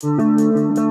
Música